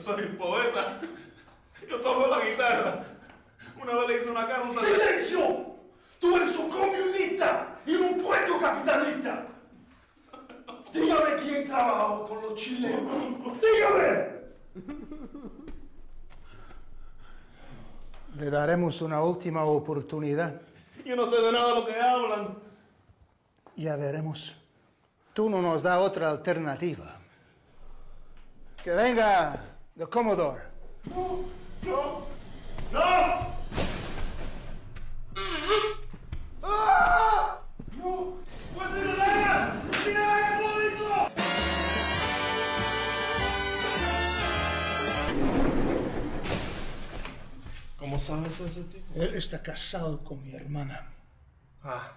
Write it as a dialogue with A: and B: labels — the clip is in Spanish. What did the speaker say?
A: soy un poeta. Yo toco la guitarra. Una vez le hice una cara a un sacerdote.
B: ¡Silencio! Tú eres un comunista y un puerto capitalista. Dígame quién trabajó con los chilenos. Dígame.
C: Le daremos una última oportunidad.
A: Yo no sé de nada de lo que hablan.
C: Ya veremos. Tú no nos da otra alternativa. Que venga el Commodore.
A: No, no, no. ¡Ah! No. ¿Cómo sabes ese tipo?
C: Él está casado con mi hermana.
A: Ah,